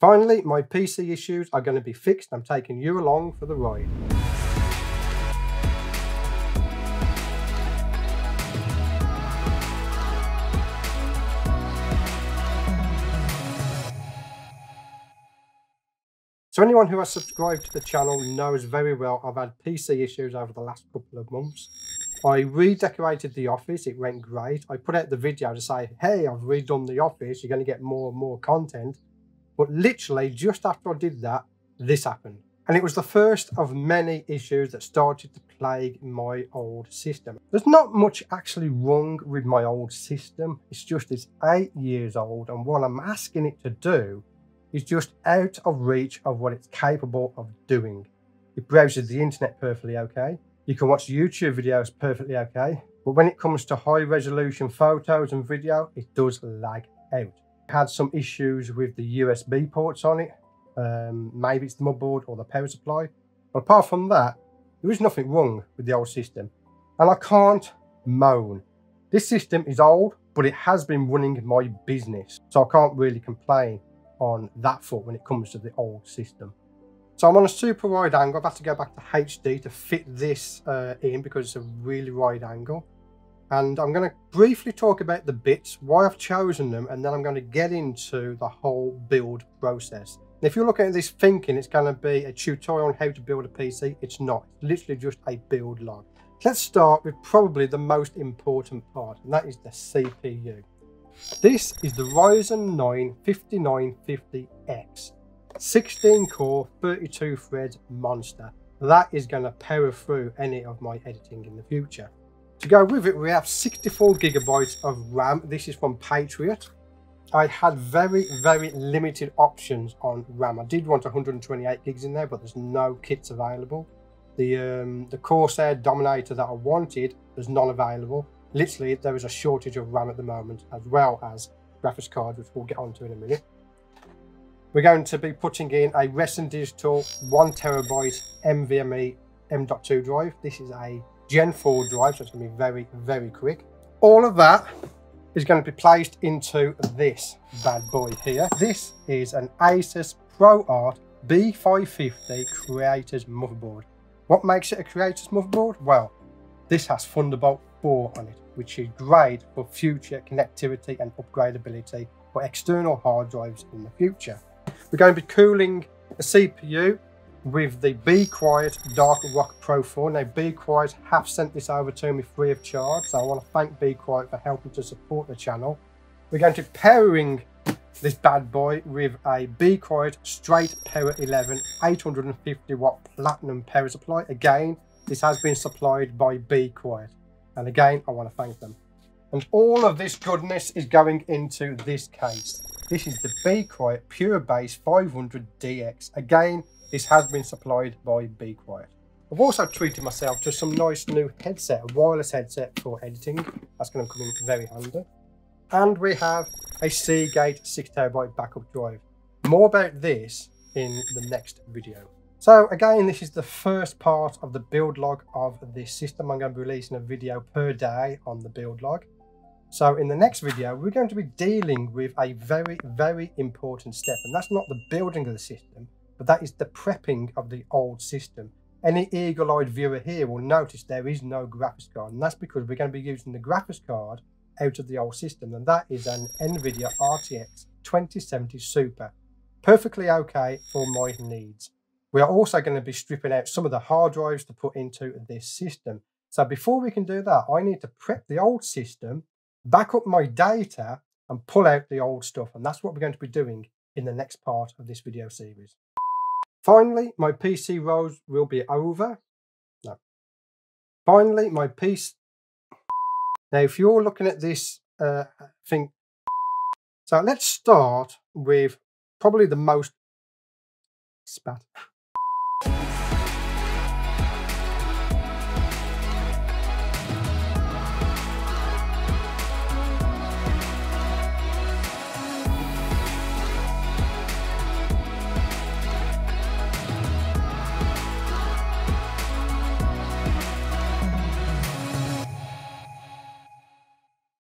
Finally, my PC issues are going to be fixed. I'm taking you along for the ride. So anyone who has subscribed to the channel knows very well I've had PC issues over the last couple of months. I redecorated the office, it went great. I put out the video to say, hey, I've redone the office, you're going to get more and more content. But literally, just after I did that, this happened. And it was the first of many issues that started to plague my old system. There's not much actually wrong with my old system. It's just it's eight years old and what I'm asking it to do is just out of reach of what it's capable of doing. It browses the internet perfectly okay. You can watch YouTube videos perfectly okay. But when it comes to high resolution photos and video, it does lag out had some issues with the USB ports on it. Um, maybe it's the motherboard or the power supply. But apart from that, there is nothing wrong with the old system. And I can't moan. This system is old, but it has been running my business. So I can't really complain on that foot when it comes to the old system. So I'm on a super wide angle. I've had to go back to HD to fit this uh, in because it's a really wide angle and I'm going to briefly talk about the bits, why I've chosen them, and then I'm going to get into the whole build process. And if you're looking at this thinking it's going to be a tutorial on how to build a PC, it's not. It's literally just a build log. Let's start with probably the most important part, and that is the CPU. This is the Ryzen 9 5950X. 16 core, 32 threads monster. That is going to power through any of my editing in the future. To go with it, we have 64 gigabytes of RAM. This is from Patriot. I had very, very limited options on RAM. I did want 128 gigs in there, but there's no kits available. The um, the Corsair Dominator that I wanted, there's none available. Literally, there is a shortage of RAM at the moment, as well as graphics cards, which we'll get onto in a minute. We're going to be putting in a Western Digital 1 terabyte NVMe M.2 drive. This is a Gen 4 drive, so it's going to be very, very quick. All of that is going to be placed into this bad boy here. This is an Asus ProArt B550 Creators motherboard. What makes it a Creators motherboard? Well, this has Thunderbolt 4 on it, which is great for future connectivity and upgradability for external hard drives in the future. We're going to be cooling the CPU with the Be Quiet Dark Rock Pro 4. Now, Be Quiet have sent this over to me free of charge, so I want to thank Be Quiet for helping to support the channel. We're going to pairing this bad boy with a Be Quiet Straight Power 11 850 watt platinum power supply. Again, this has been supplied by Be Quiet. And again, I want to thank them. And all of this goodness is going into this case. This is the Be Quiet Pure Base 500DX. Again, this has been supplied by Be Quiet. I've also treated myself to some nice new headset, a wireless headset for editing. That's going to come in very handy. And we have a Seagate 6TB backup drive. More about this in the next video. So again, this is the first part of the build log of this system. I'm going to be releasing a video per day on the build log. So in the next video, we're going to be dealing with a very, very important step. And that's not the building of the system, but that is the prepping of the old system. Any eagle-eyed viewer here will notice there is no graphics card, and that's because we're going to be using the graphics card out of the old system, and that is an NVIDIA RTX 2070 Super. Perfectly okay for my needs. We are also going to be stripping out some of the hard drives to put into this system. So before we can do that, I need to prep the old system, back up my data, and pull out the old stuff. And that's what we're going to be doing in the next part of this video series. Finally, my PC rows will be over. No. Finally, my piece. Now, if you're looking at this uh, thing, so let's start with probably the most spat.